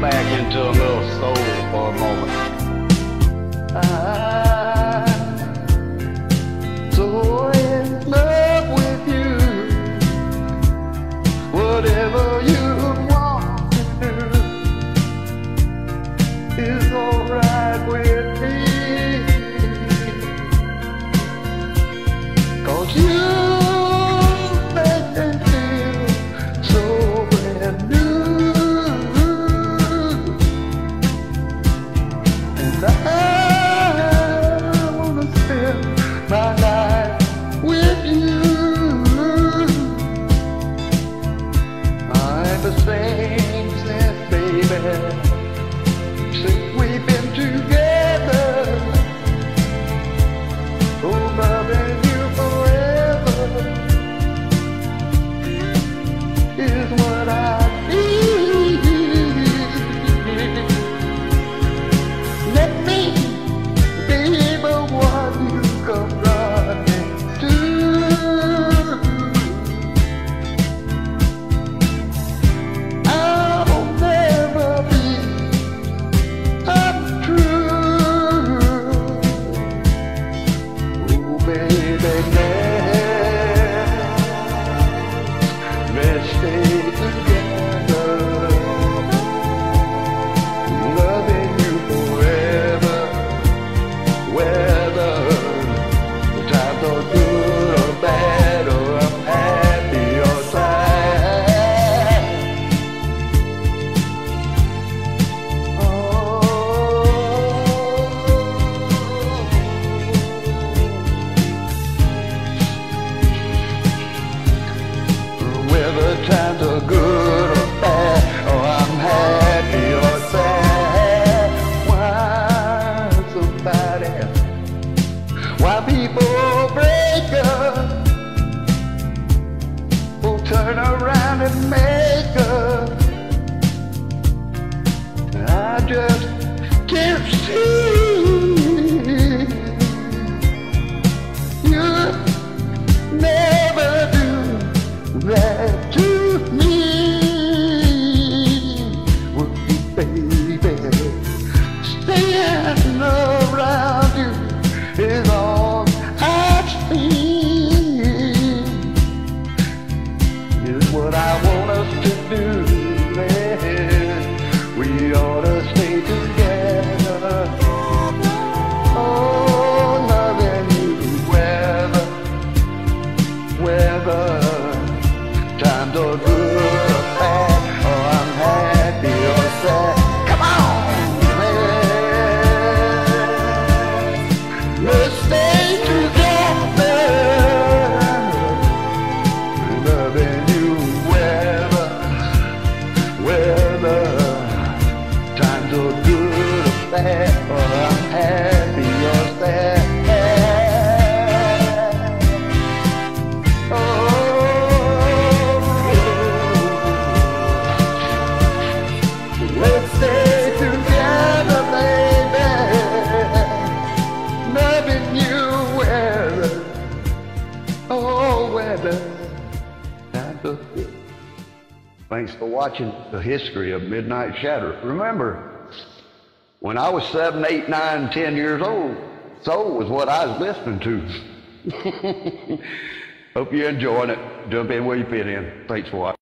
back into a little soul for a moment. I'm so in love with you. Whatever you want to do is alright with me. Cause you since since we've been together. Times are good or bad, or I'm happy or sad. Why somebody, why people break up, will turn around and make up. I just Is what I want us to do. Thanks for watching the history of Midnight Shadow. Remember, when I was seven, eight, nine, ten years old, soul was what I was listening to. Hope you're enjoying it. Jump in where you fit in. Thanks for watching.